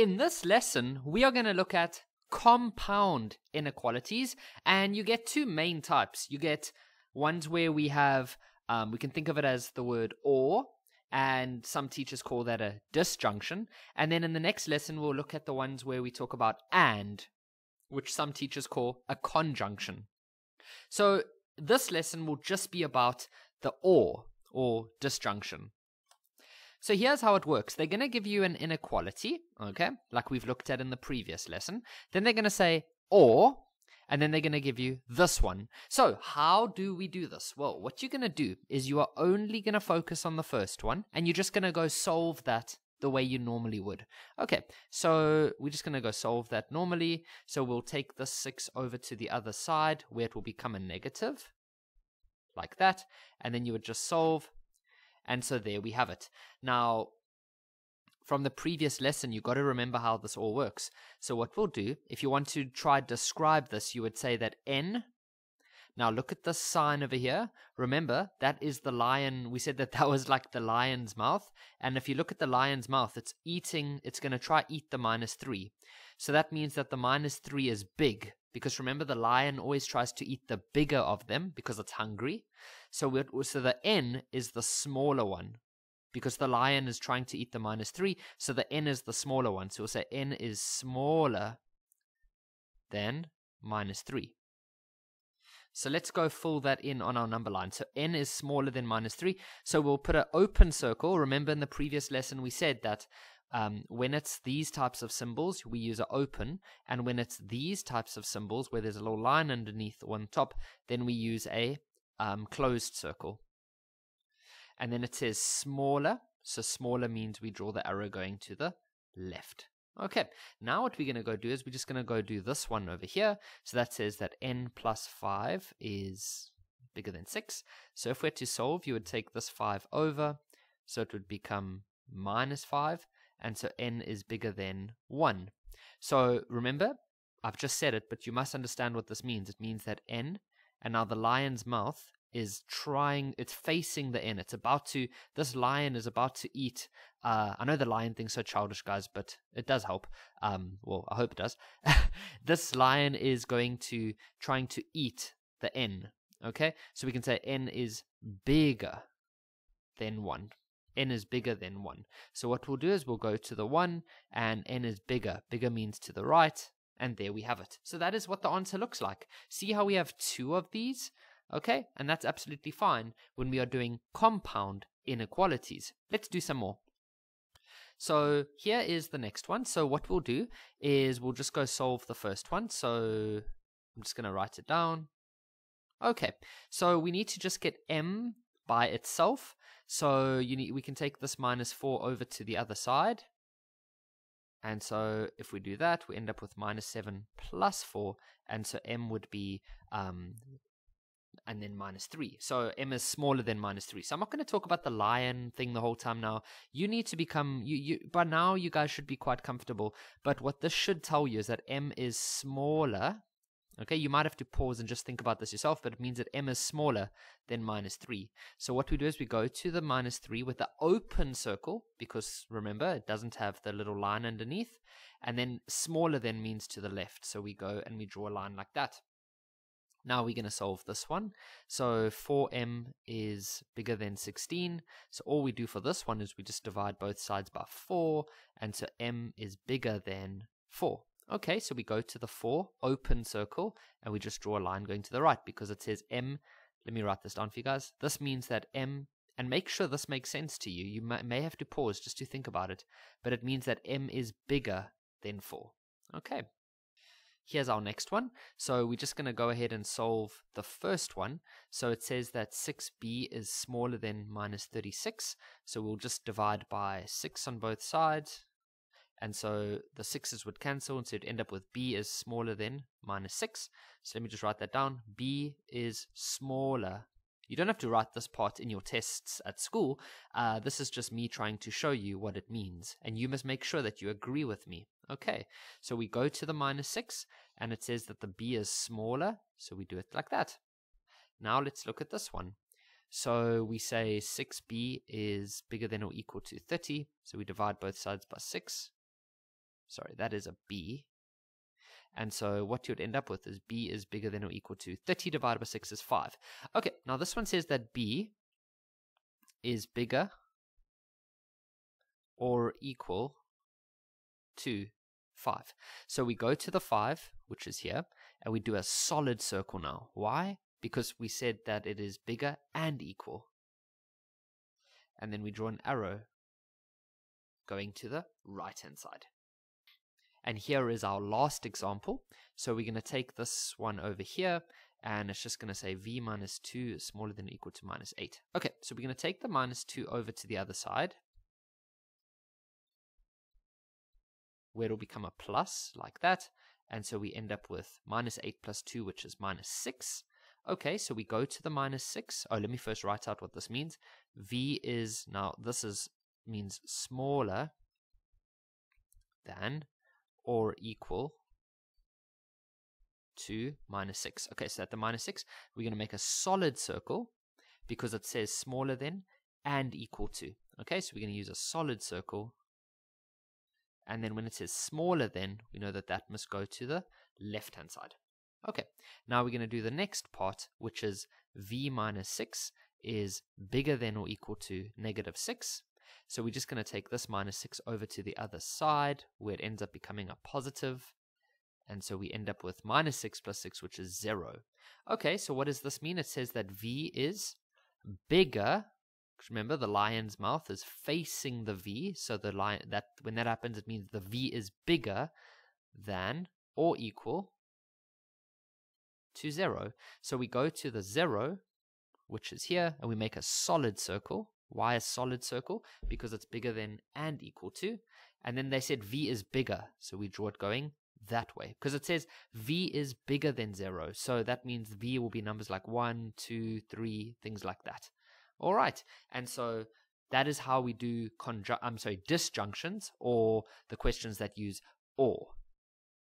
In this lesson, we are going to look at compound inequalities, and you get two main types. You get ones where we have, um, we can think of it as the word or, and some teachers call that a disjunction. And then in the next lesson, we'll look at the ones where we talk about and, which some teachers call a conjunction. So this lesson will just be about the or, or disjunction. So here's how it works. They're going to give you an inequality, okay, like we've looked at in the previous lesson. Then they're going to say or, and then they're going to give you this one. So how do we do this? Well, what you're going to do is you are only going to focus on the first one, and you're just going to go solve that the way you normally would. Okay, so we're just going to go solve that normally. So we'll take this 6 over to the other side where it will become a negative, like that. And then you would just solve and so there we have it. Now, from the previous lesson, you've got to remember how this all works. So what we'll do, if you want to try describe this, you would say that n, now look at the sign over here. Remember, that is the lion. We said that that was like the lion's mouth. And if you look at the lion's mouth, it's eating, it's going to try eat the minus 3. So that means that the minus 3 is big. Because remember, the lion always tries to eat the bigger of them because it's hungry. So, so the n is the smaller one because the lion is trying to eat the minus 3. So the n is the smaller one. So we'll say n is smaller than minus 3. So let's go fill that in on our number line. So n is smaller than minus 3. So we'll put an open circle. Remember in the previous lesson we said that um, when it's these types of symbols, we use an open. And when it's these types of symbols, where there's a little line underneath or on top, then we use a um, closed circle. And then it says smaller. So smaller means we draw the arrow going to the left. Okay, now what we're going to go do is we're just going to go do this one over here. So that says that n plus 5 is bigger than 6. So if we're to solve, you would take this 5 over. So it would become minus 5 and so n is bigger than 1. So remember, I've just said it, but you must understand what this means. It means that n, and now the lion's mouth is trying, it's facing the n. It's about to, this lion is about to eat. Uh, I know the lion thing's so childish, guys, but it does help. Um, well, I hope it does. this lion is going to, trying to eat the n. Okay? So we can say n is bigger than 1 n is bigger than 1. So what we'll do is we'll go to the 1 and n is bigger. Bigger means to the right and there we have it. So that is what the answer looks like. See how we have two of these? Okay, and that's absolutely fine when we are doing compound inequalities. Let's do some more. So here is the next one. So what we'll do is we'll just go solve the first one. So I'm just going to write it down. Okay, so we need to just get m by itself. So you need, we can take this minus 4 over to the other side. And so if we do that, we end up with minus 7 plus 4. And so m would be, um, and then minus 3. So m is smaller than minus 3. So I'm not going to talk about the lion thing the whole time now. You need to become, you, you, by now you guys should be quite comfortable. But what this should tell you is that m is smaller Okay, you might have to pause and just think about this yourself, but it means that m is smaller than minus 3. So what we do is we go to the minus 3 with the open circle, because remember, it doesn't have the little line underneath, and then smaller than means to the left. So we go and we draw a line like that. Now we're going to solve this one. So 4m is bigger than 16. So all we do for this one is we just divide both sides by 4, and so m is bigger than 4. Okay, so we go to the 4, open circle, and we just draw a line going to the right because it says M. Let me write this down for you guys. This means that M, and make sure this makes sense to you. You may have to pause just to think about it, but it means that M is bigger than 4. Okay, here's our next one. So we're just going to go ahead and solve the first one. So it says that 6b is smaller than minus 36. So we'll just divide by 6 on both sides. And so the sixes would cancel, and so it'd end up with b is smaller than minus 6. So let me just write that down. b is smaller. You don't have to write this part in your tests at school. Uh, this is just me trying to show you what it means. And you must make sure that you agree with me. Okay, so we go to the minus 6, and it says that the b is smaller. So we do it like that. Now let's look at this one. So we say 6b is bigger than or equal to 30. So we divide both sides by 6. Sorry, that is a b. And so what you'd end up with is b is bigger than or equal to 30 divided by 6 is 5. Okay, now this one says that b is bigger or equal to 5. So we go to the 5, which is here, and we do a solid circle now. Why? Because we said that it is bigger and equal. And then we draw an arrow going to the right hand side. And here is our last example. So we're going to take this one over here, and it's just going to say v minus 2 is smaller than or equal to minus 8. Okay, so we're going to take the minus 2 over to the other side, where it'll become a plus, like that. And so we end up with minus 8 plus 2, which is minus 6. Okay, so we go to the minus 6. Oh, let me first write out what this means. v is, now this is means smaller than or equal to minus 6. Okay, so at the minus 6, we're going to make a solid circle because it says smaller than and equal to. Okay, so we're going to use a solid circle. And then when it says smaller than, we know that that must go to the left-hand side. Okay, now we're going to do the next part, which is v minus 6 is bigger than or equal to negative 6. So we're just going to take this minus 6 over to the other side, where it ends up becoming a positive. And so we end up with minus 6 plus 6, which is 0. Okay, so what does this mean? It says that V is bigger. Remember, the lion's mouth is facing the V. So the lion, that when that happens, it means the V is bigger than or equal to 0. So we go to the 0, which is here, and we make a solid circle. Why a solid circle? Because it's bigger than and equal to. And then they said V is bigger. So we draw it going that way. Because it says V is bigger than zero. So that means V will be numbers like one, two, three, things like that. All right. And so that is how we do conjun- I'm sorry, disjunctions or the questions that use or.